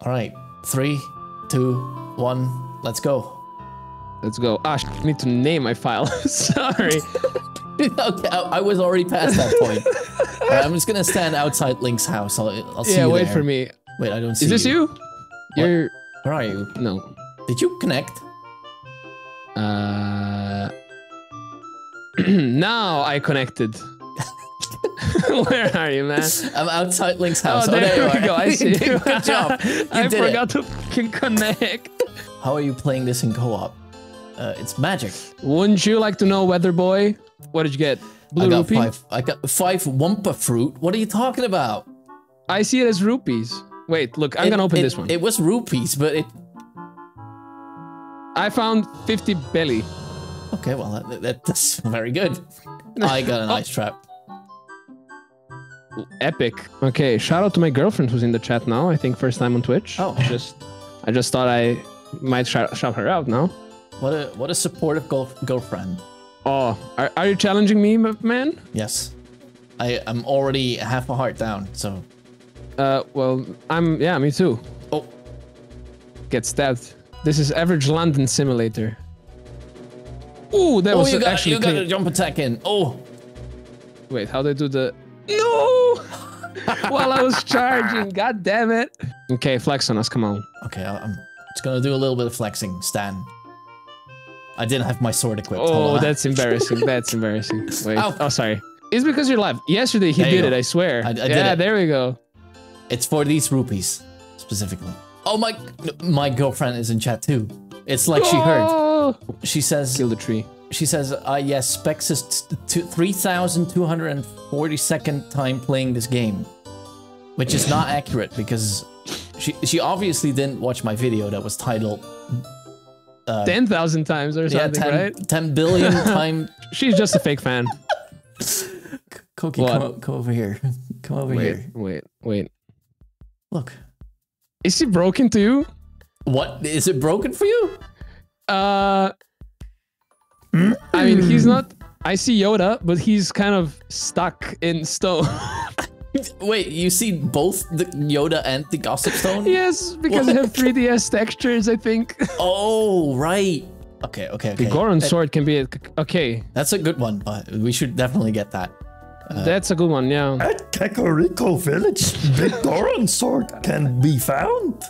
All right, three, two, one, let's go. Let's go. Ah, I need to name my file. Sorry. okay, I, I was already past that point. Right, I'm just gonna stand outside Link's house. I'll, I'll see yeah, you wait there. for me. Wait, I don't see Is this you? You're Where are you? no. Did you connect? Uh. now I connected. Where are you, man? I'm outside Link's house. Oh, house. there, we go. I see. Good job. You I did it. forgot to fucking connect. How are you playing this in co-op? Uh, it's magic. Wouldn't you like to know, Weather Boy? What did you get? Blue I got rupee? five. I got five Wumpa fruit. What are you talking about? I see it as rupees. Wait, look, I'm It- gonna open it- this one. It was rupees, but it. I found 50 belly. Okay, well that, that, that's very good. I got an Oh. ice trap. Epic. Okay, shout out to my girlfriend who's in the chat now. I think first time on Twitch. Oh. just I just thought I might shout, shout her out now. What a what a supportive girl, girlfriend. Oh, are, are you challenging me, man? Yes, I am already half a heart down. So Uh, well, I'm yeah, me too. oh, Get stabbed. This is average London simulator. Ooh, that oh, was you got actually you got a jump attack in. Oh, Wait, how do I do the? No! While I was charging, god damn it. Okay, flex on us, come on. okay. I- I'm just gonna do a little bit of flexing. Stan. I didn't have my sword equipped. Hold Oh, on. that's embarrassing. That's embarrassing. Wait. Ow. Oh, sorry. It's because you're live. Yesterday he There you did it. I swear. I- I did yeah, there we go. It's for these rupees specifically. Oh my, my girlfriend is in chat too. It's like she heard. Oh! She says Kill the tree. She says, uh, yes, Speks is t- 3,242nd time playing this game. Which is not accurate because she, she obviously didn't watch my video that was titled uh, 10,000 times or something, yeah, something, 10, right? 10 billion time. She's just a fake fan. Koki, What? come, come over here. Come over Wait, here. wait, wait. Look. Is she broken to you? What? Is it broken for you? Uh, I mean, he's hmm. not. I see Yoda, but he's kind of stuck in stone. Wait, you see both the Yoda and the Gossip Stone? yes, because they have 3DS textures, I think. Oh, right. Okay, okay, okay. The Goron That- sword can be a, okay. That's a good one, but we should definitely get that. Uh, That's a good one, yeah. At Kakariko Village, the Goron sword can be found.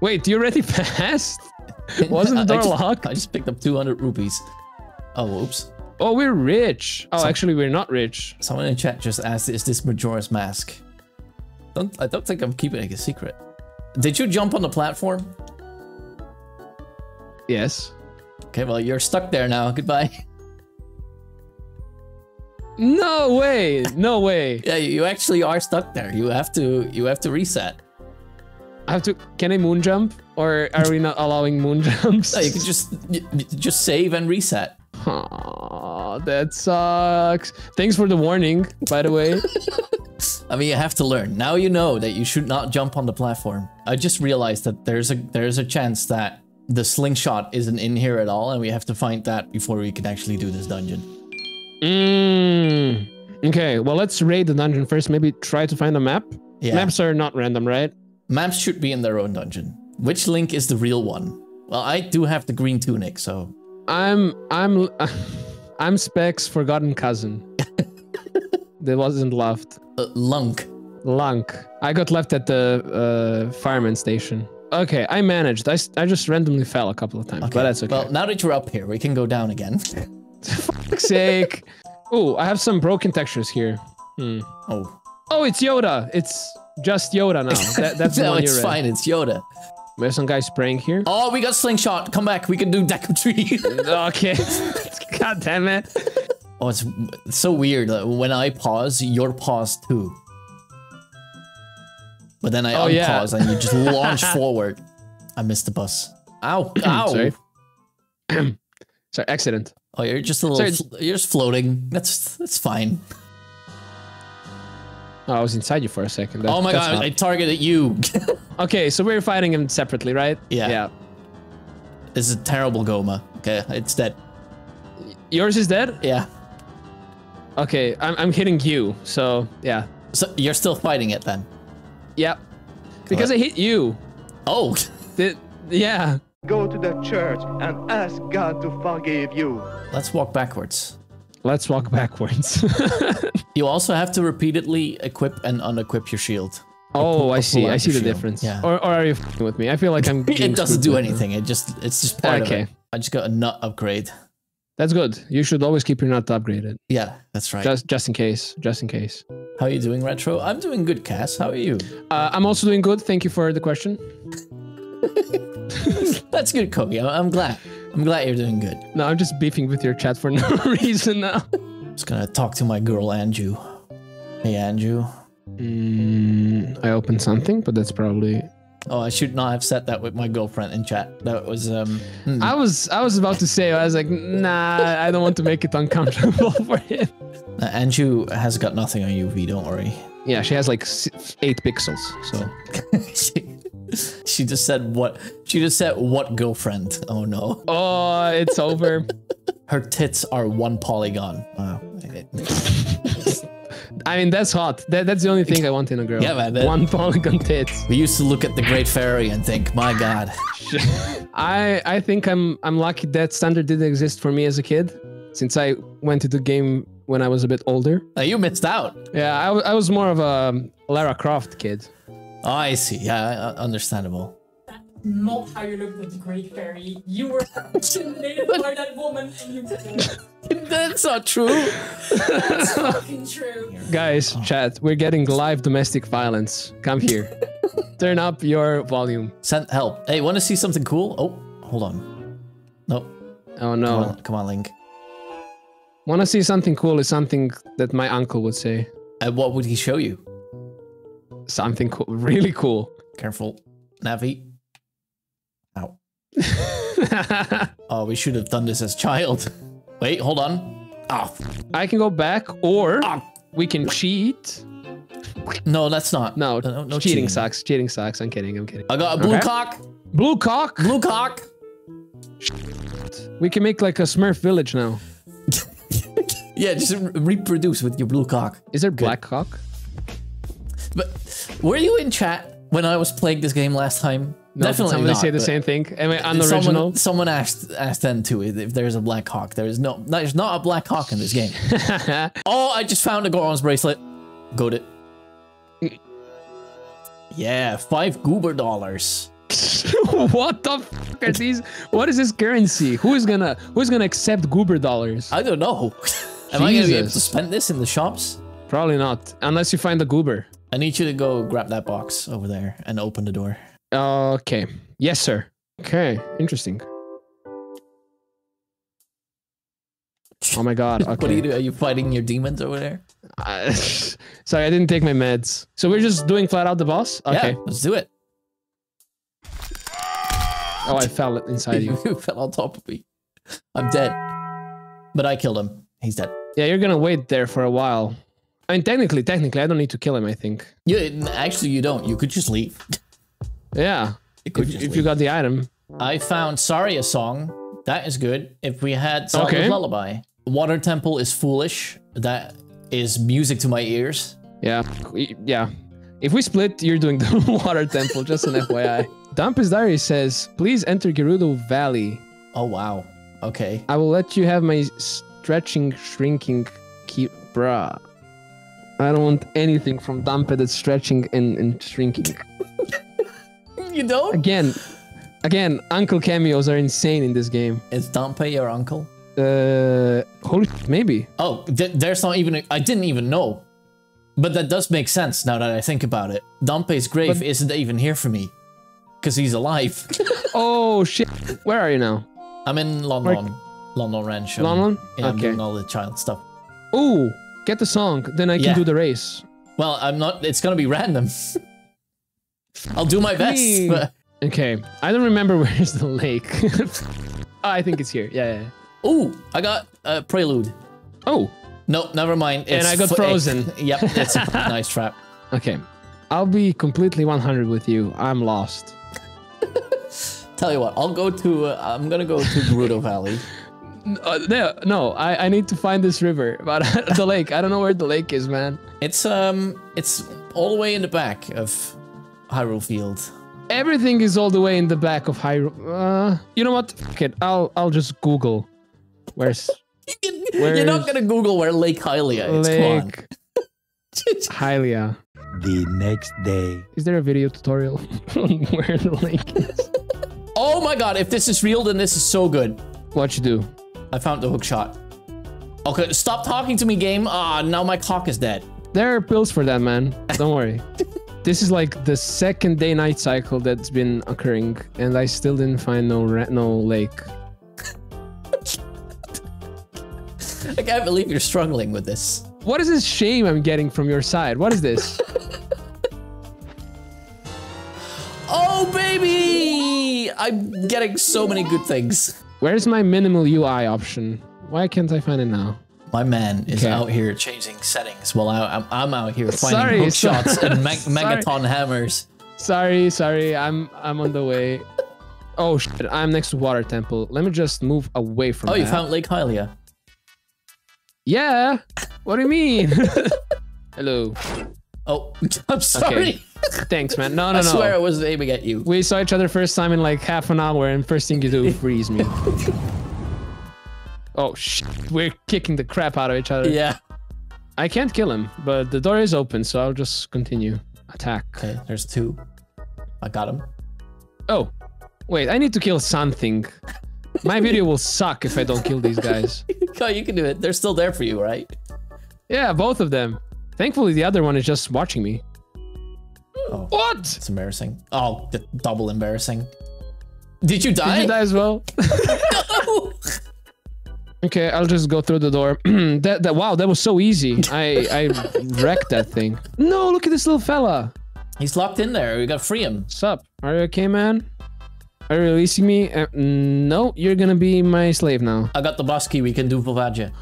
Wait, you already passed? Wasn't the I just- locked? I just picked up 200 rupees. Oh, oops. Oh, we're rich. Oh, Some- actually, we're not rich. Someone in chat just asked, is this Majora's Mask? Don't, I don't think I'm keeping it a secret. Did you jump on the platform? Yes. Okay, well, you're stuck there now. Goodbye. No way. No way. Yeah, you actually are stuck there. You have to, you have to reset. I have to. Can I moon jump, or are we not allowing moon jumps? No, you can just, just save and reset. Aw, that sucks. Thanks for the warning, by the way. I mean, you have to learn. Now you know that you should not jump on the platform. I just realized that there's a there's a chance that the slingshot isn't in here at all, and we have to find that before we can actually do this dungeon. Mm. Okay, well, let's raid the dungeon first. Maybe try to find a map. Yeah. Maps are not random, right? Maps should be in their own dungeon. Which link is the real one? Well, I do have the green tunic, so I'm I'm I'm Speks' forgotten cousin. that wasn't left. uh, Lunk. Lunk. I got left at the uh, fireman station. Okay, I managed. I, I just randomly fell a couple of times, but that's okay. Well, now that you're up here, we can go down again. fuck's sake. Oh, I have some broken textures here. Hmm. Oh, Oh, it's Yoda. It's just Yoda now. That, that's the no, one it's fine. It's Yoda. There's some guy spraying here. Oh, we got slingshot. Come back. We can do Deku Tree. Okay. God damn it. oh, it's, it's so weird. like, when I pause, you're paused too. But then I Oh, yeah. unpause and you just launch forward. I missed the bus. Ow! Ow! Sorry. Sorry, accident. Oh, you're just a little. Sorry. you're just floating. That's that's fine. Oh, I was inside you for a second. That- oh my god! not- I targeted you. Okay, so we're fighting him separately, right? Yeah. Yeah. this is a terrible Gohma. Okay, it's dead. Yours is dead? Yeah. Okay, I'm, I'm hitting you. So, yeah. So you're still fighting it then? Yeah. Because I hit you. Oh, Did, yeah. Go to the church and ask God to forgive you. let's walk backwards. Let's walk backwards. You also have to repeatedly equip and unequip your shield. oh, I see. I see the shield. difference. Yeah. Or, or are you fing with me? I feel like I'm. It doesn't do anything. It just it's just part Okay. of it. I just got a nut upgrade. That's good. You should always keep your nut upgraded, Yeah, that's right. just just in case. Just in case. How are you doing, Retro? I'm doing good, Cass. How are you? Uh, I'm also doing good. Thank you for the question. That's good, Koki. I'm glad. I'm glad you're doing good. No, I'm just beefing with your chat for no reason now. Just gonna talk to my girl Anju. Hey, Anju. Mm, I opened something, but that's probably. Oh, I should not have said that with my girlfriend in chat. That was um. hmm. I was I was about to say I was like nah I don't want to make it uncomfortable for him. Uh, Anju has got nothing on UV. Don't worry. Yeah, she has like eight pixels. So she, just said what? She just said what girlfriend? Oh no. oh, it's over. Her tits are one polygon. Wow. I mean that's hot. That, that's the only thing I want in a girl. Yeah, man, that- One polygon tits. We used to look at the Great Fairy and think, my God. I I think I'm I'm lucky that standard didn't exist for me as a kid, since I went to the game when I was a bit older. Now, you missed out. Yeah, I was more of a Lara Croft kid. Oh, I see. Yeah, uh, understandable. not how you looked at the Great Fairy. You were intimidated by that woman and you That's not true. That's fucking true. Guys, chat, we're getting live domestic violence. Come here. Turn up your volume. Send help. Hey, want to see something cool? Oh, hold on. Nope. Oh Come no. on, come on, Link. Want to see something cool is something that my uncle would say. And what would he show you? Something cool, really cool. Careful. Navi. Ow. Oh, we should have done this as child. Wait, hold on. Oh, I can go back, or Ah. we can cheat. no, that's not. No, no, no cheating, sucks. Cheating sucks. I'm kidding. I'm kidding. I got a blue Okay. cock. Blue cock. Blue cock. We can make like a Smurf village now. Yeah, just re- reproduce with your blue cock. Is there black cock? But were you in chat when I was playing this game last time? No, Definitely somebody not. say the same thing. Am I unoriginal? Someone, someone asked asked then too if there's a black hawk. There is no, there's not a black hawk in this game. oh, I just found a Goron's bracelet. Got it. Yeah, five goober dollars. what the fuck are these? What is this currency? Who is gonna Who is gonna accept goober dollars? I don't know. Am I gonna be able to spend this in the shops? Probably not, unless you find a goober. I need you to go grab that box over there and open the door. Okay. Yes, sir. Okay. Interesting. Oh my god. Okay. What are you doing? Are you fighting your demons over there? Uh, sorry, I didn't take my meds. So we're just doing flat out the boss. Okay. Yeah, let's do it. Oh, I fell inside you. You fell on top of me. I'm dead. But I killed him. He's dead. Yeah, you're gonna wait there for a while. I mean, technically, technically, I don't need to kill him. I think. You actually you don't. You could just leave. Yeah. If, if leave. you got the item. I found Saria song. That is good. If we had Zelda's Okay. Lullaby. Water Temple is foolish. That is music to my ears. Yeah. Yeah. If we split, you're doing the water temple. Just an FYI. Dumpus Diary says, "Please enter Gerudo Valley. Oh wow. Okay. I will let you have my stretching, shrinking, keep, bruh." I don't want anything from Dampe that's stretching and, and shrinking. You don't? Again, again, uncle cameos are insane in this game. Is Dampe your uncle? Uh, holy, sh- maybe. Oh, th- there's not even. A, I didn't even know. But that does make sense now that I think about it. Dampe's grave But- isn't even here for me. Because he's alive. Oh shit! Where are you now? I'm in London. Lon Lon Ranch. I'm- London? Yeah, I'm Okay. doing all the child stuff. Ooh, get the song, then I can Yeah. do the race. Well, I'm not. It's gonna be random. I'll do my best. But- Okay, I don't remember where's the lake. oh, I think it's here. Yeah, yeah. Ooh, I got a prelude. Oh, No, never mind. And I got frozen. yep, it's a nice trap. okay. I'll be completely 100 with you. I'm lost. Tell you what, I'll go to. Uh, I'm gonna go to Gerudo Valley. Uh, no, no, I, I need to find this river, but the lake. I don't know where the lake is, man. It's um, it's all the way in the back of Hyrule Field. Everything is all the way in the back of Hyrule. Uh, you know what? Okay. I'll I'll just Google. Where's You're not gonna Google where Lake Hylia is. Come on. Lake Hylia? The next day. Is there a video tutorial on where the lake is? Oh my god, if this is real, then this is so good. What you do? I found the hook shot. Okay, stop talking to me, game. Ah, now my cock is dead. There are pills for that, man. Don't worry. this is like the second day night cycle that's been occurring, and I still didn't find no no lake. I can't believe you're struggling with this. What is this shame I'm getting from your side? What is this? Oh, baby! I'm getting so many good things. Where's my minimal UI option? Why can't I find it now? My man is Okay. out here changing settings while I, I'm, I'm out here finding Sorry, hook so- shots and sorry. megaton hammers. Sorry, sorry. I'm I'm on the way. Oh shit! I'm next to Water Temple. Let me just move away from. Oh, you found Lake Hylia. Yeah. What do you mean? Hello. Oh, I'm sorry. Thanks, man. No, no, I no. I swear I was aiming at you. We saw each other first time in like half an hour, and first thing you do, freeze me. oh shit! We're kicking the crap out of each other. Yeah. I can't kill him, but the door is open, so I'll just continue attack. Okay, there's two. I got him. Oh, wait! I need to kill something. My video will suck if I don't kill these guys. Oh, you can do it. They're still there for you, right? Yeah, both of them. Thankfully, the other one is just watching me. Oh. What? It's embarrassing. Oh, d- double embarrassing. Did you die? Did you die as well? No! okay, I'll just go through the door. that, that wow, that was so easy. I I wrecked that thing. No, look at this little fella. He's locked in there. We gotta free him. What's up? Are you okay, man? Are you releasing me? Uh, no, you're gonna be my slave now. I got the boss key. We can do Volvagia.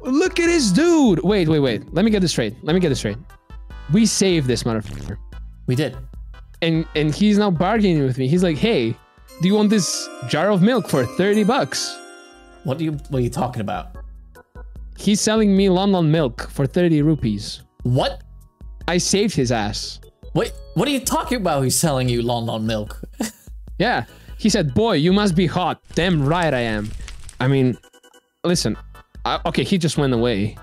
Look at this dude. Wait, wait, wait. Let me get this straight. Let me get this straight. We saved this motherfucker. We did. and and he's now bargaining with me. He's like, "Hey, do you want this jar of milk for 30 bucks?" What are you What are you talking about? He's selling me Lon Lon milk for 30 rupees. What? I saved his ass. Wait. What are you talking about? He's selling you Lon Lon milk. Yeah. He said, "Boy, you must be hot." Damn right I am. I mean, listen. I, okay, he just went away.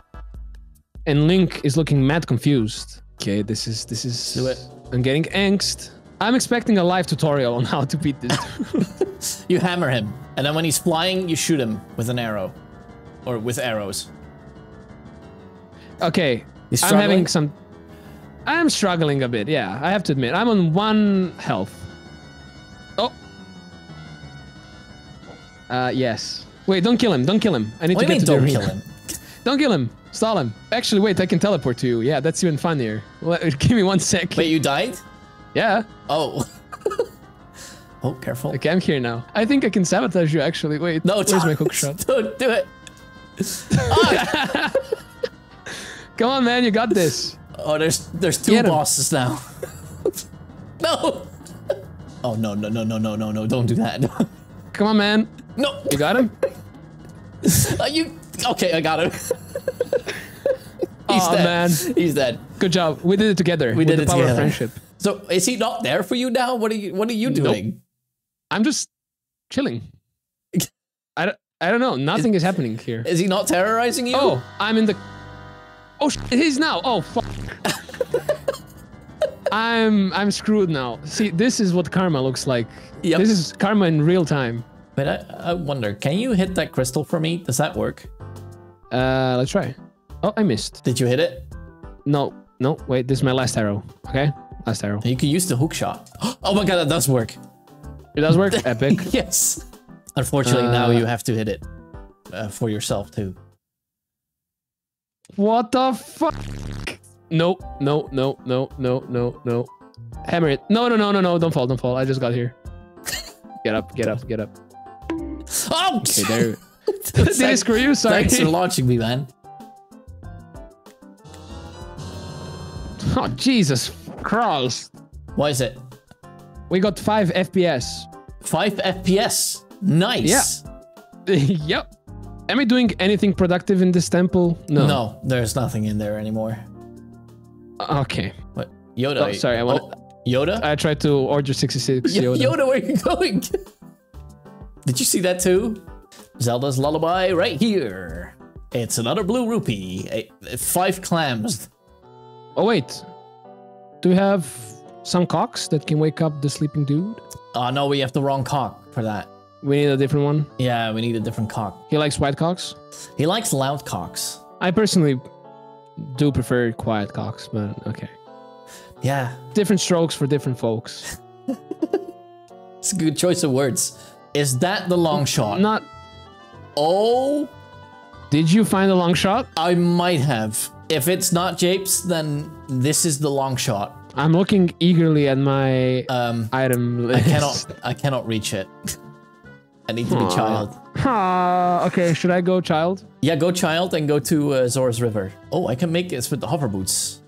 And Link is looking mad confused. Okay, this is this is Do it. I'm getting angst. I'm expecting a live tutorial on how to beat this. You hammer him, and then when he's flying, you shoot him with an arrow, or with arrows. Okay, I'm having some. I'm struggling a bit. Yeah, I have to admit, I'm on one health. Oh. Uh, yes. Wait, don't kill him. Don't kill him. I need What to get mean? to the Don't arena. kill him. Don't kill him. Stall him. Actually, wait. I can teleport to you. Yeah, that's even funnier. Well, give me one sec. Wait, you died? Yeah. Oh. oh, careful. Okay, I'm here now. I think I can sabotage you. Actually, wait. No, where's my hook shot? Don't do it. Ah! Come on, man. You got this. Oh, there's there's two bosses now. no. Oh no no no no no no no! Don't do that. Come on, man. no. You got him. Uh, you okay? I got him. He's Aw, dead. man. He's dead. Good job. We did it together. We did it together. friendship. So is he not there for you now? What are you What are you Nope. doing? I'm just chilling. I don't, I don't know. Nothing is, happening here. Is he not terrorizing you? Oh, I'm in the. Oh, is now. Oh, fuck. I'm I'm screwed now. See, this is what karma looks like. Yep. This is karma in real time. But I, I wonder, can you hit that crystal for me? Does that work? Uh, let's try. Oh, I missed. Did you hit it? No, no. Wait, this is my last arrow. Okay, last arrow. You can use the hook shot. Oh my god, that does work. It does work. Epic. yes. Unfortunately, now Uh, you have to hit it uh, for yourself too. What the fuck? No, no, no, no, no, no, no. Hammer it. No, no, no, no, no. Don't fall, don't fall. I just got here. Get up, get up, get up. Oh, Okay, there. Did I screw you? Sorry. Thanks for launching me, man. Oh, Jesus Christ. Why is it We got 5 FPS. five FPS? Nice. Yeah. yep. Am I doing anything productive in this temple? No. No, there's nothing in there anymore. Okay. What? Yoda. Oh, sorry, I want. Oh, Yoda? I tried to order 66 Yoda. Yoda, where are you going? Did you see that too? Zelda's lullaby right here. It's another blue rupee. Five clams. Oh wait, do we have some cocks that can wake up the sleeping dude? Oh no, we have the wrong cock for that. We need a different one. Yeah, we need a different cock. He likes white cocks. He likes loud cocks. I personally do prefer quiet cocks, but okay. Yeah, Different strokes for different folks. it's a good choice of words. Is that the long shot? Not. Oh, Did you find the long shot? I might have. If it's not Japes, then this is the long shot. I'm looking eagerly at my Um, item list. I cannot. I cannot reach it. I need to be child. Ah, okay, should I go child? Yeah, go child and go to uh, Zora's River. Oh, I can make this with the hover boots.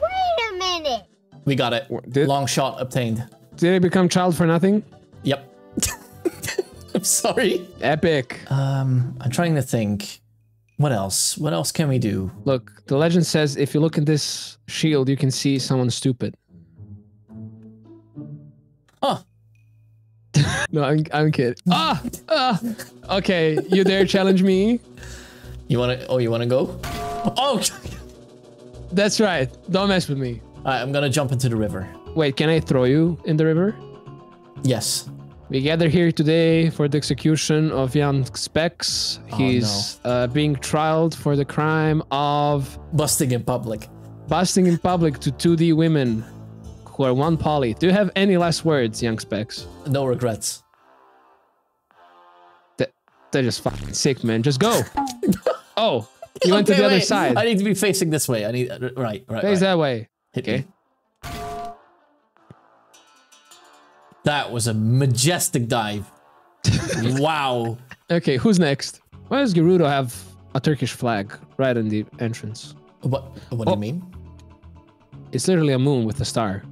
Wait a minute. We got it. Did, Long shot obtained. did I become child for nothing? Yep. I'm sorry. Epic. Um, I'm trying to think. What else? What else can we do? Look, the legend says if you look at this shield, you can see someone stupid. Huh. No, I'm, I'm kidding. Ah, ah! Okay, you dare challenge me? You wanna? Oh, you wanna go? Oh, That's right. Don't mess with me. Alright, I'm gonna jump into the river. Wait, can I throw you in the river? Yes. We gather here today for the execution of Jan Speks. He's uh, being trialed for the crime of Busting in public. busting in public to 2D women who are one poly. Do you have any last words, Young Speks? No regrets. That, they're just fucking sick, man. Just go. oh, you went to Okay, the other side. I need to be facing this way. I need. Right, right. Face right. that way. Hit Okay. me. That was a majestic dive. wow. Okay, who's next? Why does Gerudo have a Turkish flag right in the entrance? What? What do Oh. you mean? It's literally a moon with a star.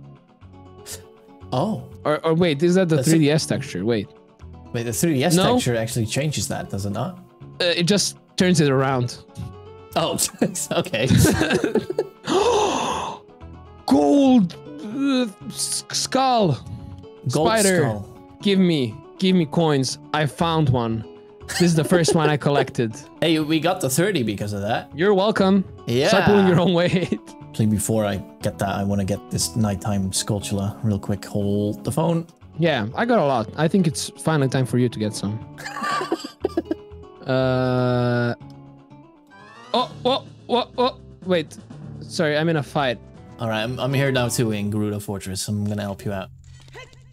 Oh, Or, or wait, is that the That's 3DS texture? Wait, wait. The 3ds No. texture actually changes that, does it not? uh, it just turns it around. Oh, okay. Gold uh, skull. Gold Spider. skull. Give me, give me coins. I found one. This is the first one I collected. Hey, we got the 30 because of that. You're welcome. Yeah. Start pulling your own weight. Actually, before I get that, I want to get this nighttime Skulltula real quick. Hold the phone. yeah, I got a lot. I think it's finally time for you to get some. uh. Oh, oh, oh, oh. Wait. Sorry, I'm in a fight. All right, I'm, I'm here now too in Gerudo Fortress. I'm gonna help you out.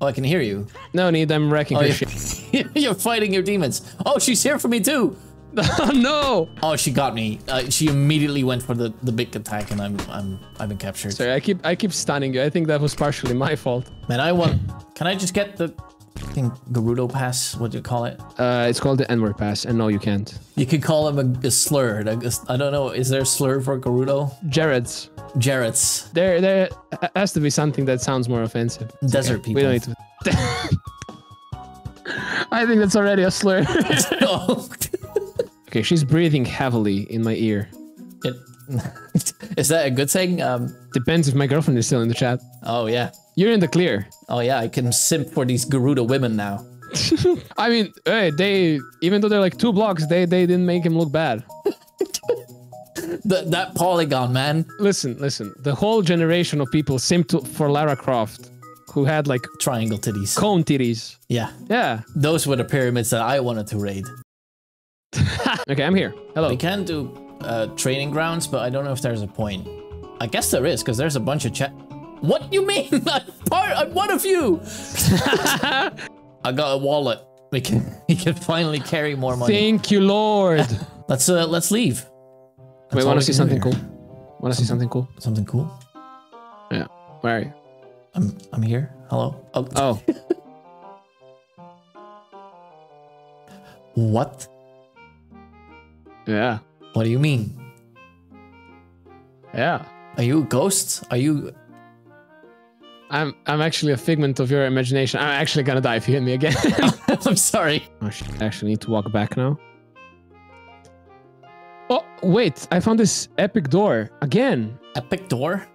Oh, I can hear you. No need. I'm wrecking Oh, her you're, shit. you're fighting your demons. Oh, she's here for me too. Oh no! Oh, she got me. Uh, she immediately went for the, the big attack, and I'm I'm I've been captured. Sorry, I keep I keep stunning you. I think that was partially my fault. Man, I want. Can I just get the fucking Gerudo pass? What do you call it? Uh, it's called the N-word pass, and no, you can't. You could call him a, a slur. I don't know. Is there a slur for Gerudo? Jared's. Jarrett's There, there has to be something that sounds more offensive. It's desert okay. people. We don't need to. I think that's already a slur. okay, she's breathing heavily in my ear. Is that a good thing? Um. Depends if my girlfriend is still in the chat. Oh yeah. You're in the clear. Oh yeah. I can simp for these Gerudo women now. I mean, hey, they even though they're like two blocks, they they didn't make him look bad. Th- that polygon, man. Listen, listen. The whole generation of people simped for Lara Croft, who had like Triangle titties. cone titties. Yeah. Yeah. Those were the pyramids that I wanted to raid. Okay, I'm here. Hello. We can do uh, training grounds, but I don't know if there's a point. I guess there is, because there's a bunch of chat. What do you mean? I'm part. I'm one of you. I got a wallet. We can. We can finally carry more money. Thank you, Lord. Let's uh. Let's leave. Wait, want to see something here. cool? Want to see something cool? Something cool. Yeah. Where are you? I'm. I'm here. Hello. Oh. Oh, What? yeah, What do you mean? yeah. Are you a ghost? Are you? I'm I'm actually a figment of your imagination. I'm actually gonna die if you hit me again. I'm sorry. oh shit! I actually need to walk back now. Oh wait! I found this epic door again. Epic door.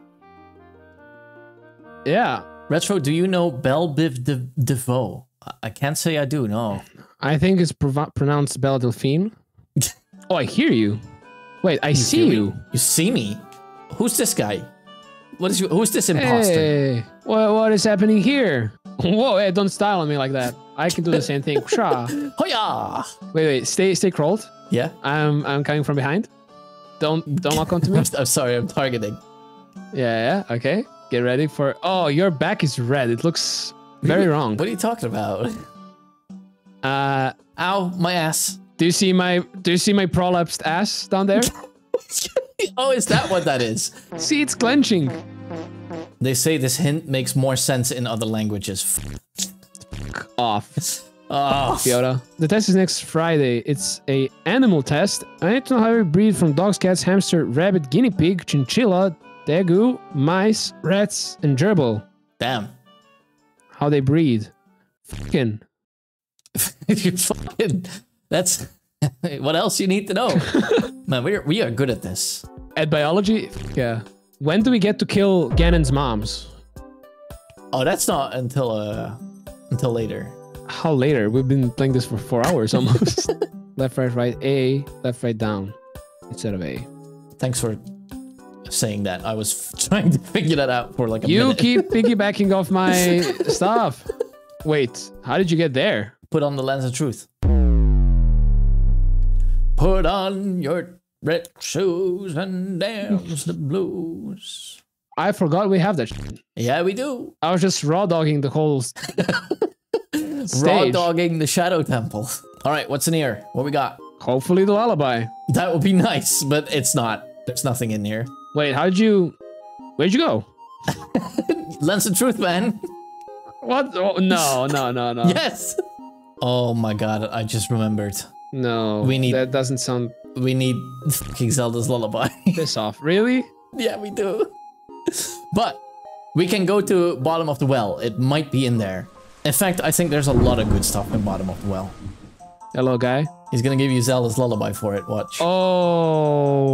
Yeah, Retro, do you know Belle Biv de DeVoe? I- I can't say I do, no. I think it's pronounced Bella Delphine. oh, I hear you. Wait, I see hear me? you. You see me? Who's this guy? What is you, who's this imposter? Hey, what, what is happening here? Whoa, hey, don't style on me like that. I can do the same thing. Sha. Hoya! Wait, wait, stay, stay crawled. Yeah? I'm, I'm coming from behind. Don't, don't walk onto me. I'm, I'm sorry, I'm targeting. Yeah, yeah, okay. Get ready for. Oh, your back is red. It looks very wrong. What are you talking about? Uh, Ow, my ass. Do you see my, do you see my prolapsed ass down there? oh, is that what that is? see, it's clenching. They say this hint makes more sense in other languages. Off. Oh, Fiona. The test is next Friday. It's a animal test. I need to know how you breed from dogs, cats, hamster, rabbit, guinea pig, chinchilla, degu, mice, rats, and gerbil. damn. How they breed. Fucking. you fucking. That's. what else you need to know? Man, we're, we are good at this. At biology, yeah. When do we get to kill Ganon's moms? Oh, that's not until uh until later. How later? We've been playing this for four hours almost. left, right, right, A, left, right, down instead of A. Thanks for saying that. I was trying to figure that out for like a You minute. keep piggybacking off my stuff. Wait, how did you get there? Put on the lens of truth. Put on your red shoes and dance the blues. I forgot we have that. Yeah, we do. I was just raw dogging the whole Raw dogging the Shadow Temple. All right, what's in here? What we got? Hopefully the lullaby. That would be nice, but it's not. There's nothing in here. Wait, how did you? Where'd you go? Lens of truth, man. What? Oh, no, no, no, no. Yes. Oh my god, I just remembered. No, We need- that doesn't sound We need fucking Zelda's lullaby. piss off. Really? yeah, we do. But we can go to bottom of the well. It might be in there. In fact, I think there's a lot of good stuff in bottom of the well. Hello, guy. He's gonna give you Zelda's lullaby for it. Watch. Oh.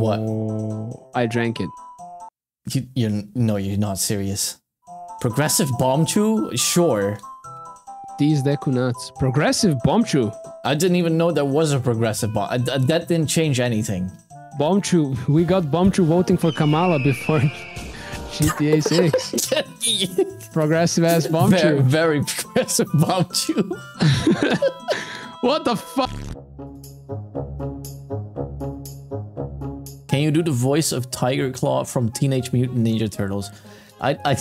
What? I drank it. You, you're no, you're not serious. Progressive Bombchu? Sure. These Deku nuts. Progressive Bombchu. I didn't even know there was a progressive bomb. I- uh, I- uh, that didn't change anything. Bombchu. We got Bombchu voting for Kamala before GTA 6. Progressive ass Bombchu. very, very progressive Bombchu. What the fuck? Can you do the voice of Tiger Claw from Teenage Mutant Ninja Turtles? I, I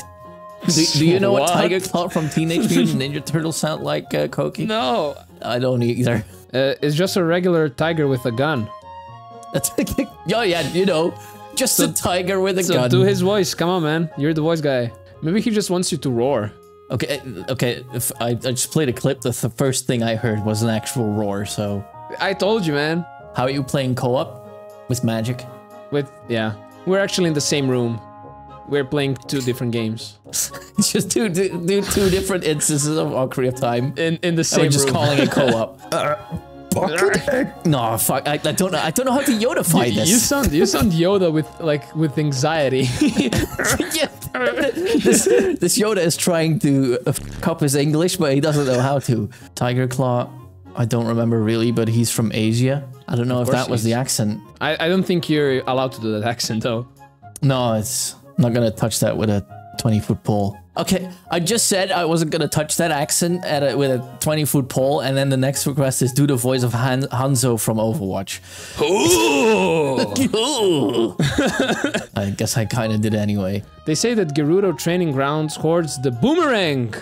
do, do you know what? What? Tiger Claw from Teenage Mutant Ninja Turtles sound like, uh, Koki? No. I don't either. Uh, it's just a regular tiger with a gun. That's oh yeah, you know, just a tiger with a So gun. do his voice. Come on, man. You're the voice guy. Maybe he just wants you to roar. Okay, uh, okay. If I, I just played a clip. The th- first thing I heard was an actual roar. So, I told you, man. how are you playing co-op with Magic? With yeah, we're actually in the same room. We're playing two different games It's just two, do, do two different instances of Ocarina of Time. in in the same we're just room. calling it co-op. No, fuck. I, I don't know. I don't know how to Yoda-fy You, this. you sound you sound Yoda with like with anxiety. yeah. this, this Yoda is trying to uh, fuck up his English, but he doesn't know how to. Tiger Claw, I don't remember really, but he's from Asia. I don't know if that was the accent. I, I don't think you're allowed to do that accent though. No, it's not gonna touch that with a 20 foot pole. Okay, I just said I wasn't gonna touch that accent at a, with a 20 foot pole, and then the next request is do the voice of Han, Hanzo from Overwatch. I guess I kind of did anyway. They say that Gerudo Training Grounds hoards the boomerang.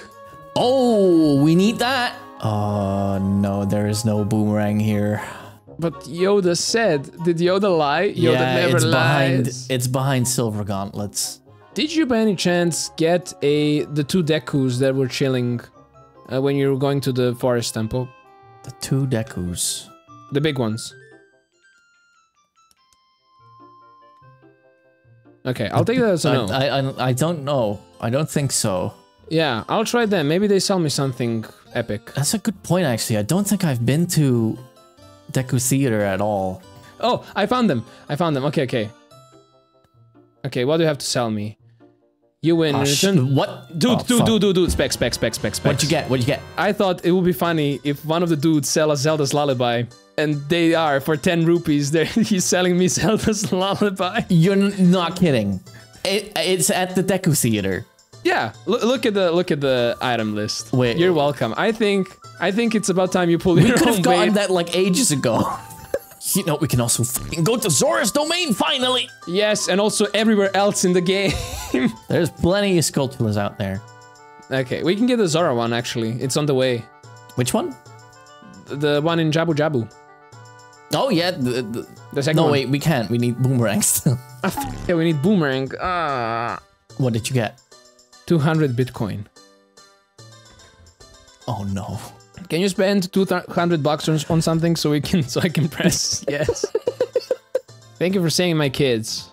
Oh, we need that. Oh no, there is no boomerang here. But Yoda said, did Yoda lie? Yoda yeah, never it's behind. It's behind Silver Gauntlets. Did you by any chance get a the two Dekus that were chilling uh, when you were going to the forest temple? The two Dekus. The big ones. Okay, I'll take that as a I, no. I, I, I don't know. I don't think so. yeah, I'll try them. Maybe they sell me something epic. That's a good point, actually. I don't think I've been to Deku Theater at all. Oh, I found them. I found them. Okay, okay. Okay, what do you have to sell me? You win. Oh, in sh- return- what? Dude, Oh, dude, fuck. dude, dude, dude, spec, spec, spec, spec, spec. What'd you get? What'd you get? I thought it would be funny if one of the dudes sell a Zelda's Lullaby, and they are for 10 rupees. They're, he's selling me Zelda's Lullaby. You're not kidding. It, it's at the Deku Theater. Yeah, look, at the look at the item list. Wait. you're welcome. I think I think it's about time you pull We your could have gotten weight. that like ages ago. you know, we can also fucking go to Zora's domain finally. Yes, and also everywhere else in the game. There's plenty of sculptures out there. okay, we can get the Zora one actually. It's on the way. Which one? The one in Jabu Jabu. Oh yeah. The, the, The second no, one. wait, we can't. We need boomerangs. Yeah, we need boomerang. Ah, what did you get? 200 Bitcoin. Oh no. Can you spend 200 bucks on, on something so we can so I can press yes? Thank you for saving my kids.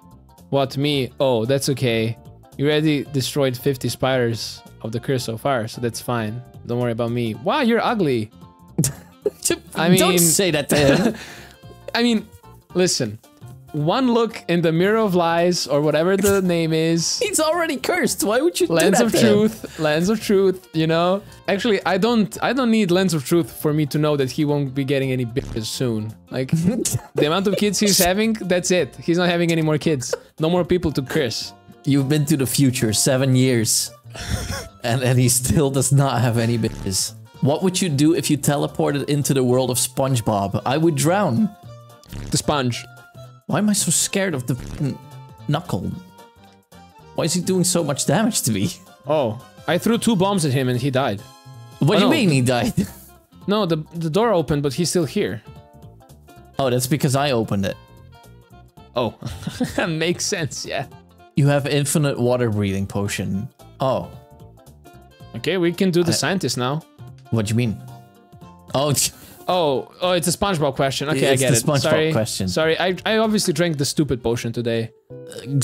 What me? Oh, that's okay. You already destroyed 50 spiders of the curse so far, so that's fine. Don't worry about me. Wow, you're ugly. I mean, don't say that to him. I mean, listen. One look in the mirror of lies or whatever the name is. He's already cursed. Why would you do lens of to truth lens of truth you know actually i don't i don't need lens of truth for me to know that he won't be getting any bitches soon like the amount of kids he's having that's it he's not having any more kids no more people to curse You've been to the future seven years, and and he still does not have any bitches. What would you do if you teleported into the world of SpongeBob? I would drown. the sponge Why am I so scared of the knuckle? Why is he doing so much damage to me? oh i threw two bombs at him and he died What oh, do Oh, you no. mean he died? no the the door opened but he's still here Oh, that's because I opened it. oh makes sense yeah You have infinite water breathing potion. Oh, okay we can do the scientist now what do you mean? Oh, Oh, oh, it's a SpongeBob question. Okay, I It's get the it. SpongeBob Sorry, question. Sorry, I, I obviously drank the stupid potion today.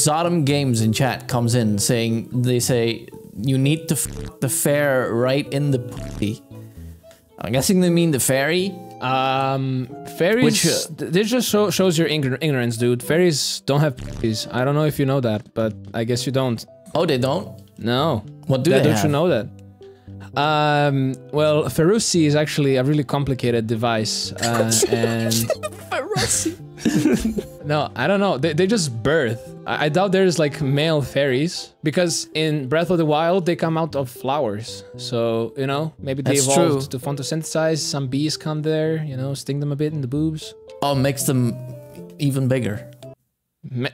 Xodom Games in chat comes in saying they say you need to f the fair right in the pussy. I'm guessing they mean the fairy. Um, fairies. Which, uh, this just show, shows your ign- ignorance, dude. Fairies don't have puppies. I don't know if you know that, but I guess you don't. Oh, they don't. No. What do That- they don't have? you know that? Um, well, Ferrucci is actually a really complicated device, uh, and no, I don't know. They, they just birth. I, I doubt there's like male fairies because in Breath of the Wild they come out of flowers. So you know maybe they That's evolved true. to photosynthesize. Some bees come there, you know, sting them a bit in the boobs. Oh, makes them even bigger. Me-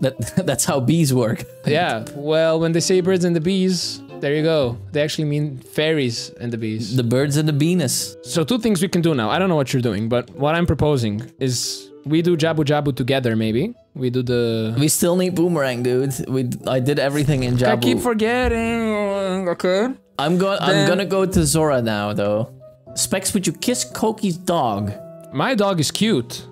That that's how bees work. yeah. Well, when they say birds and the bees, there you go. They actually mean fairies and the bees. The birds and the Venus. So two things we can do now. I don't know what you're doing, but what I'm proposing is we do Jabu Jabu together. Maybe we do the. We still need boomerang, dude. We I did everything in Jabu. I keep forgetting. Okay. I'm going. I'm gonna go to Zora now, though. Speks, would you kiss Koki's dog? My dog is cute.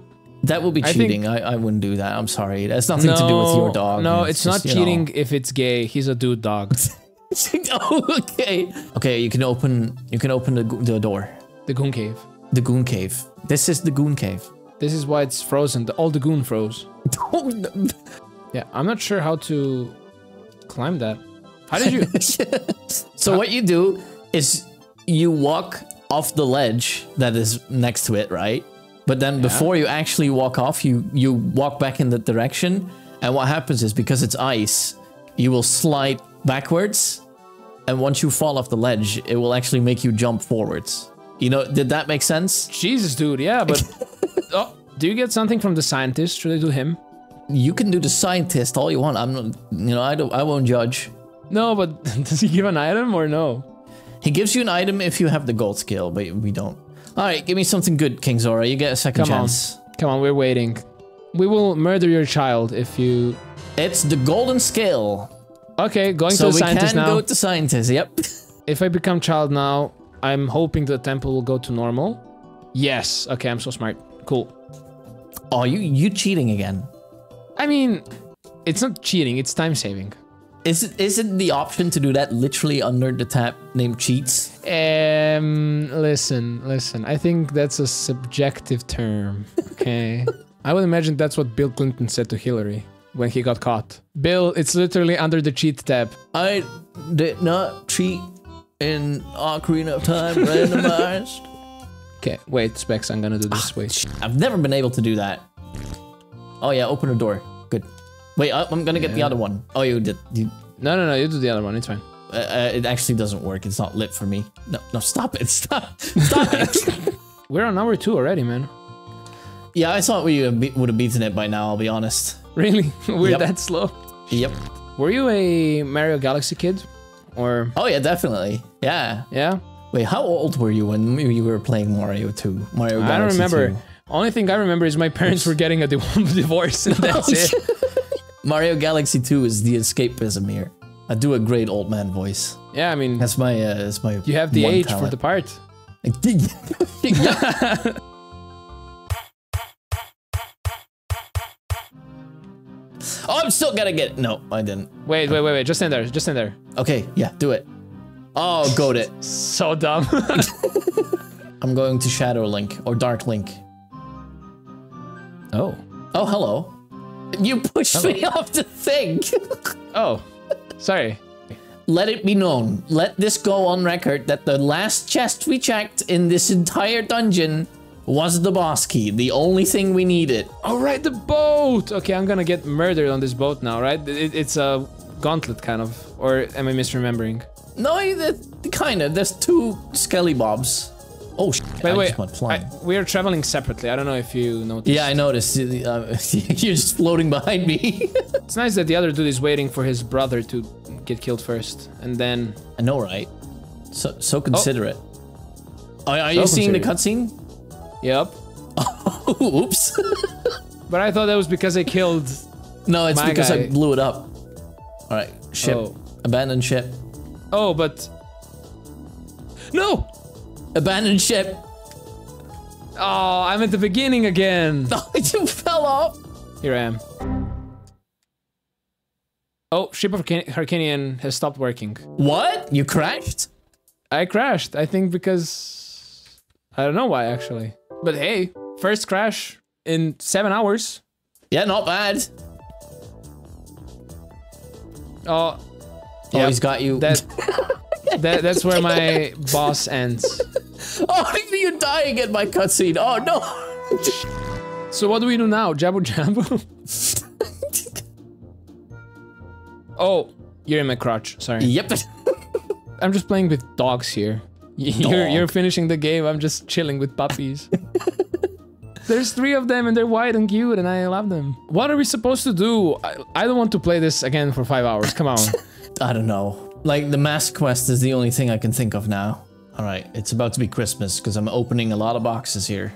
That would be I cheating. I, I wouldn't do that. I'm sorry. That's nothing to do with your dog. No, it's, not just, know. cheating if it's gay. He's a dude dog. oh, okay. Okay, you can open. You can open the, the door. the goon cave. The Goon Cave. This is the Goon Cave. This is why it's frozen. The, all the goon froze. Yeah, I'm not sure how to climb that. How did you? so what you do is you walk off the ledge that is next to it, right? But then before you actually walk off, you you walk back in that direction, and what happens is because it's ice, you will slide backwards, and once you fall off the ledge, it will actually make you jump forwards. You know, did that make sense? Jesus, dude. Yeah, but oh, do you get something from the scientist? Should I do him? You can do the scientist all you want. I'm, not, you know, I don't, I won't judge. No, but does he give an item or no? He gives you an item if you have the gold scale, but we don't. All right, give me something good, King Zora. You get a second Come on. chance. Come on, we're waiting. We will murder your child if you. It's the golden scale. Okay, going So to the we can go to scientist. Yep. If I become child now, I'm hoping the temple will go to normal. Yes. Okay, I'm so smart. Cool. Oh, you you cheating again? I mean, it's not cheating. It's time saving. Is it is it the option to do that literally under the tab named cheats? Um, listen, listen. I think that's a subjective term. Okay. I would imagine that's what Bill Clinton said to Hillary. When he got caught. Bill, it's literally under the cheat tab. I did not cheat in Ocarina of Time randomized. Okay, wait, Speks, I'm gonna do this. Wait. I've never been able to do that. Oh yeah, open a door. Good. Wait, I- I'm gonna get the other one. Oh, you did. You, No, no, no, you do the other one. It's fine. uh, uh, it actually doesn't work. It's not lit for me. No, no, stop it. Stop. Stop it. We're on number two already, man. Yeah, I thought we would have beaten it by now. I'll be honest. Really? We're Yep. that slow? Yep. Were you a Mario Galaxy kid? Or, Oh yeah, definitely. Yeah. yeah? Wait, how old were you when you were playing Mario 2? Mario Galaxy I don't remember. 2? Only thing I remember is my parents were getting a divorce, and that's it. Mario Galaxy 2 is the escapism here. I do a great old man voice. Yeah, I mean, That's my uh, that's my you have the age for the part. Oh, I'm still gonna get. No, I didn't. Wait, wait, wait, wait. Just in there. Just in there. Okay, yeah, do it. Oh, goat it. So dumb. I'm going to Shadow Link or Dark Link. oh. Oh, hello. You pushed me off the thing. Oh. Sorry. Let it be known. Let this go on record that the last chest we checked in this entire dungeon was the boss key. The only thing we needed. All right, the boat. Okay, I'm gonna get murdered on this boat now, right? It, it's a gauntlet, kind of. Or am I misremembering? No, that kind of. There's two skelly bobs. Oh, sh- By the way, I, we are traveling separately. I don't know if you noticed. Yeah, I noticed. You're just floating behind me. It's nice that the other dude is waiting for his brother to get killed first, and then. I know, right? So, so oh. considerate. Are, are you So seeing the cutscene? Yep. Oops. But I thought that was because I killed. no, it's because I blew it up. All right, ship, Oh. abandoned ship, Oh, but. No! abandoned ship. Oh, I'm at the beginning again. Oh, you fell off. Here I am. Oh, ship of Harkinian has stopped working. What? You crashed? I crashed. I think because I don't know why actually. But hey, first crash in seven hours. Yeah, not bad. Oh, Oh, Yep. he's got you. that, that that's where my boss ends. oh, you dying in my cutscene. Oh no. So what do we do now? Jabu Jabu? oh, you're in my crotch. Sorry. yep. I'm just playing with dogs here. You're, Dog. you're finishing the game. I'm just chilling with puppies. There's three of them and they're white and cute and I love them. What are we supposed to do? I, I don't want to play this again for five hours. Come on. I don't know. Like the mask quest is the only thing I can think of now. All right, it's about to be Christmas because I'm opening a lot of boxes here.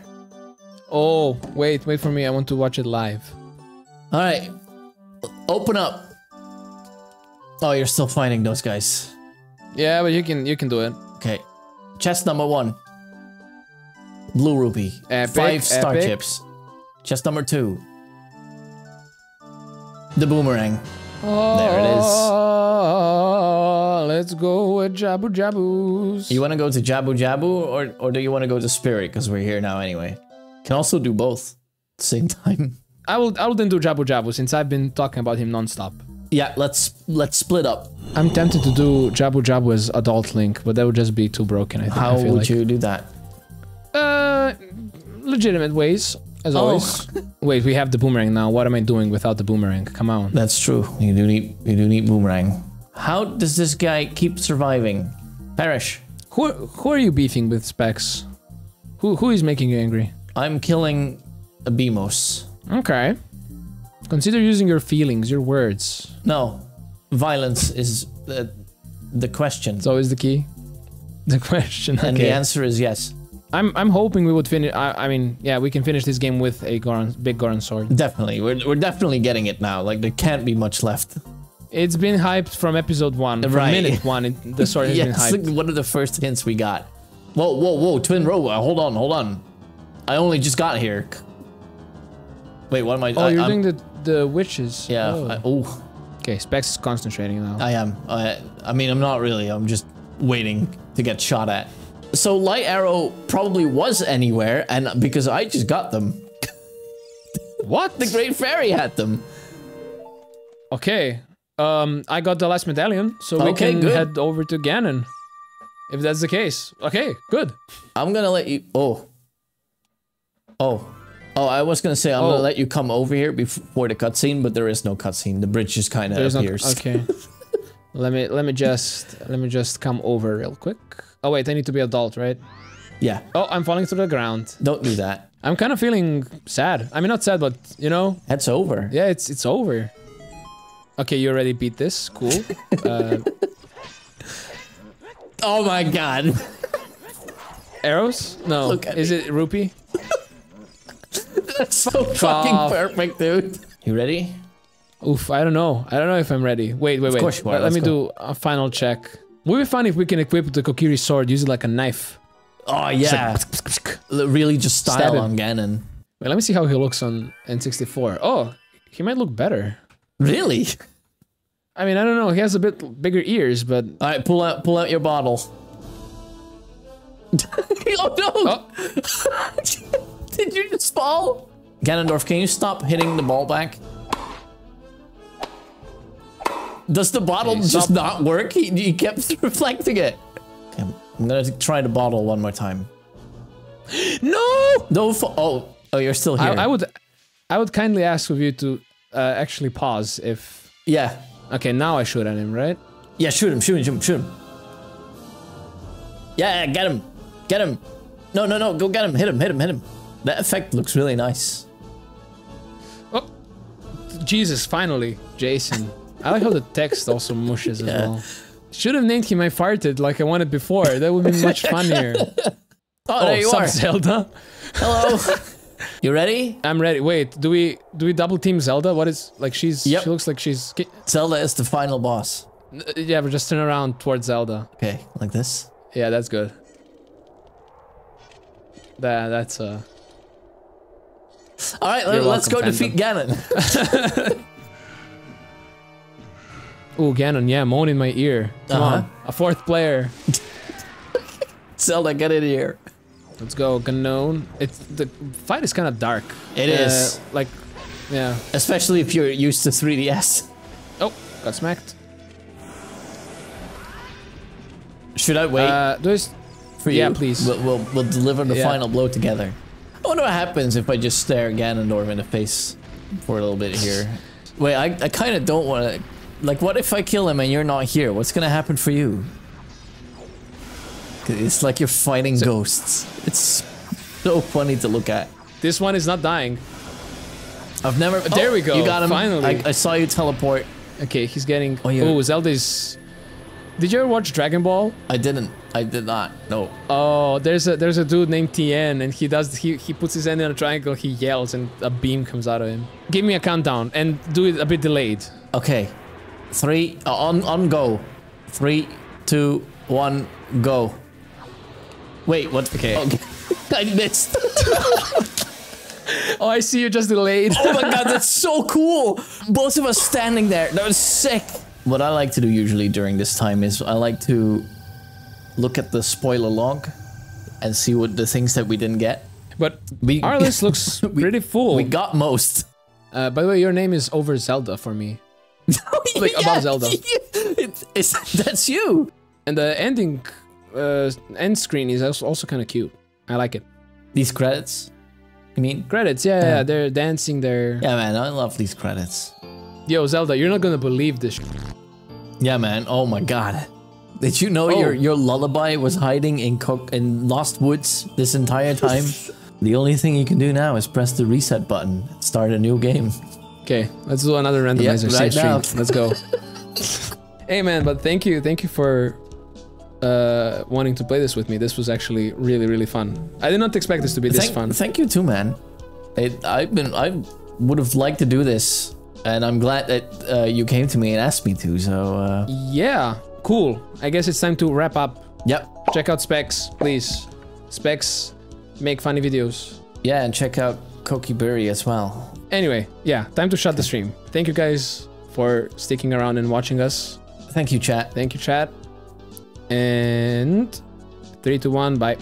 oh, wait, wait for me. I want to watch it live. All right, open up. Oh, you're still fighting those guys. Yeah, but you can you can do it. Okay, chest number one. Blue ruby. Epic, Five star epic. chips. Chest number two. The boomerang. Oh, There it is. Let's go with Jabu Jabus. You want to go to Jabu Jabu or or do you want to go to Spirit? Because we're here now anyway. Can also do both at the same time. I will I will then do Jabu Jabu since I've been talking about him nonstop. Yeah, let's let's split up. I'm tempted to do Jabu Jabu as adult Link, but that would just be too broken. I think. How I would like. you do that? Uh, legitimate ways, as Oh. always. Wait, we have the boomerang now. What am I doing without the boomerang? Come on. That's true. You do need you do need boomerang. How does this guy keep surviving? Perish. Who who are you beefing with, Speks? Who who is making you angry? I'm killing a Beamos. Okay. Consider using your feelings, your words. No, violence is the the question, It's always the key. The question. and okay. the answer is yes. I'm I'm hoping we would finish. I, I mean, yeah, we can finish this game with a Goron, big Goron sword. Definitely, we're we're definitely getting it now. Like there can't be much left. It's been hyped from episode one, from Right. minute one. It, the sword has yeah, been hyped. like one of the first hints we got. Whoa, whoa, whoa! Twinrova. uh, Hold on, hold on. I only just got here. Wait, what am I? oh, I, you're I'm- doing the the witches. Yeah. Oh. I, okay, Speks is concentrating now. I am. I, I mean, I'm not really. I'm just waiting to get shot at. So light arrow probably was anywhere, and because I just got them, what? the Great Fairy had them. Okay. Um, I got the last medallion, so we can good. head over to Ganon. If that's the case. Okay, good. I'm gonna let you. Oh. Oh. Oh, I was gonna say I'm Oh. gonna let you come over here before the cutscene, but there is no cutscene. The bridge just kind of appears. okay. let me let me just let me just come over real quick. Oh wait, I need to be adult, right? Yeah. Oh, I'm falling to the ground. Don't do that. I'm kind of feeling sad. I mean, not sad, but you know, That's over. yeah, it's it's over. Okay, you already beat this. Cool. Uh, Oh my god. arrows? No. Is it rupee? That's so fucking off. perfect, dude. You ready? Oof, I don't know. I don't know if I'm ready. Wait, wait, wait. course you are, Let, let let's me go. do a final check. Would be fun if we can equip the Kokiri sword, use it like a knife. Oh yeah. L- really just Stab style him. on Ganon. Wait, let me see how he looks on N64. Oh, he might look better. Really? I mean, I don't know. He has a bit bigger ears, but All right, pull out pull out your bottle. oh no! Oh. Did you just fall? Ganondorf, can you stop hitting the ball back? Does the bottle Okay, just not work? He, he kept reflecting it. Okay, I'm gonna try the bottle one more time. no. No, oh, oh, you're still here. I, I would, I would kindly ask of you to uh, actually pause if. yeah, Okay, now I shoot at him, right? yeah, shoot him, shoot him, shoot him, shoot him. Yeah, get him, get him. No, no, no, go get him, hit him, hit him, hit him. That effect looks really nice. Oh, Jesus! Finally, Jason. I like how the text also mushes as well. Should have named him I farted like I wanted before. That would be much funnier. Oh, there you sup, are. Zelda. Hello. you ready? I'm ready. Wait, do we do we double team Zelda? What is like she's Yep. she looks like she's Zelda is the final boss. Yeah, but just turn around towards Zelda. Okay, like this. Yeah, that's good. That that's uh All right, You're let, us go defeat Ganon. Ooh, Ganon, yeah, moan in my ear. Come Uh-huh. on. A fourth player. Zelda, get in here. Let's go, Ganon. It's the fight is kind of dark. It It is like yeah. Especially if you're used to 3DS. Oh, got smacked. Should I wait Uh, for you? yeah, please. We'll, we'll, we'll deliver the Yeah. final blow together. I wonder what happens if I just stare Ganondorf in the face for a little bit here. Wait, I, I kind of don't want to... Like, what if I kill him and you're not here? What's going to happen for you? It's like you're fighting ghosts. It's so funny to look at. this one is not dying. I've never... There Oh, we go, You got him. finally. I, I saw you teleport. Okay, he's getting. Oh, Oh. Zelda's. Did you ever watch Dragon Ball? I didn't. I did not. No. Oh, there's a there's a dude named Tien, and he does he he puts his hand in a triangle, he yells, and a beam comes out of him. Give me a countdown and do it a bit delayed. Okay. Three. Uh, on, on go. Three, two, one, go. Wait, what? Okay. I missed. Oh, I see you just delayed. oh my god, that's so cool. Both of us standing there. That was sick. What I like to do usually during this time is I like to look at the spoiler log and see what the things that we didn't get. But We- our list looks pretty full. We got most. uh, by the way, your name is over Zelda for me, Like, above Zelda. It- it's- that's you. and the ending uh, end screen is also, also kind of cute. I like it. These credits. You mean? Credits, yeah, yeah, Yeah. they're dancing there. Yeah, man. I love these credits. Yo, Zelda, you're not gonna believe this. Yeah, man. Oh my god. Did you know Oh. your your lullaby was hiding in co- in Lost Woods this entire time? the only thing you can do now is press the reset button, start a new game. Okay, let's do another randomizer right now. Let's go. hey man, but thank you, thank you for uh, wanting to play this with me. This was actually really, really fun. I did not expect this to be this fun. thank you too, man. It, I've been I would have liked to do this, and I'm glad that uh, you came to me and asked me to. So uh, Yeah, cool. I guess it's time to wrap up. yep, Check out Speks, please. Speks make funny videos. yeah, and check out Kokiburi as well. Anyway, yeah, time to shut the stream. Thank you guys for sticking around and watching us. Thank you, chat. Thank you, chat. And three to one, bye.